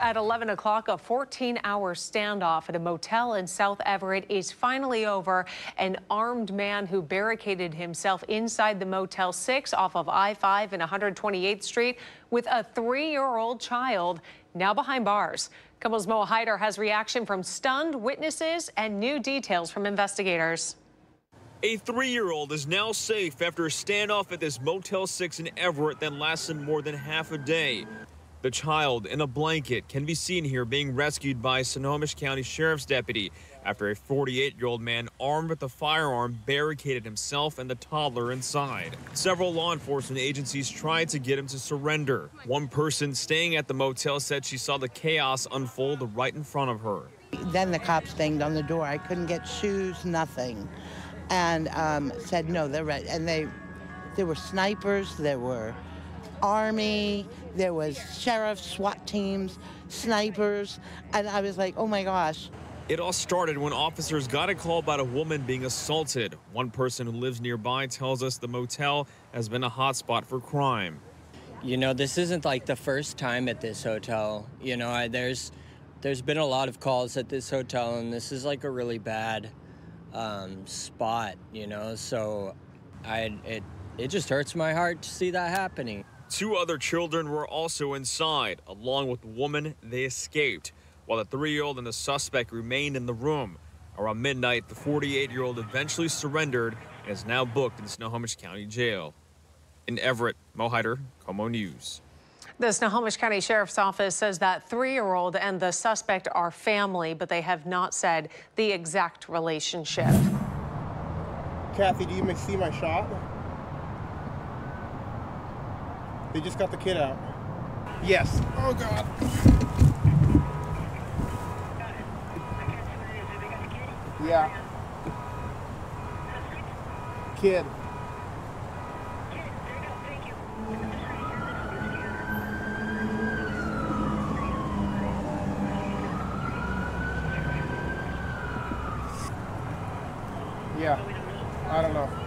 At 11 o'clock, a 14 hour standoff at a motel in South Everett is finally over. An armed man who barricaded himself inside the Motel 6 off of I 5 and 128th Street with a three year old child now behind bars. KOMO's Moa Hyder has reaction from stunned witnesses and new details from investigators. A three year old is now safe after a standoff at this Motel 6 in Everett that lasted more than half a day. The child in a blanket can be seen here being rescued by a Snohomish County Sheriff's deputy after a 48 year old man armed with a firearm barricaded himself and the toddler inside. Several law enforcement agencies tried to get him to surrender. One person staying at the motel said she saw the chaos unfold right in front of her. Then the cops banged on the door. I couldn't get shoes, nothing, and um, said no, they're right. And they, there were snipers, there were army, there was sheriffs, SWAT teams, snipers, and I was like, oh my gosh. It all started when officers got a call about a woman being assaulted. One person who lives nearby tells us the motel has been a hotspot for crime. You know, this isn't like the first time at this hotel. You know, I, there's there's been a lot of calls at this hotel, and this is like a really bad um, spot. You know, so I it it just hurts my heart to see that happening. Two other children were also inside. Along with the woman, they escaped, while the three year old and the suspect remained in the room. Around midnight, the 48 year old eventually surrendered and is now booked in Snohomish County Jail. In Everett, Mo Hyder, KOMO News. The Snohomish County Sheriff's Office says that three year old and the suspect are family, but they have not said the exact relationship. Kathy, do you see my shot? They just got the kid out. Yes. Oh, God. Yeah. Kid. Yeah. I don't know.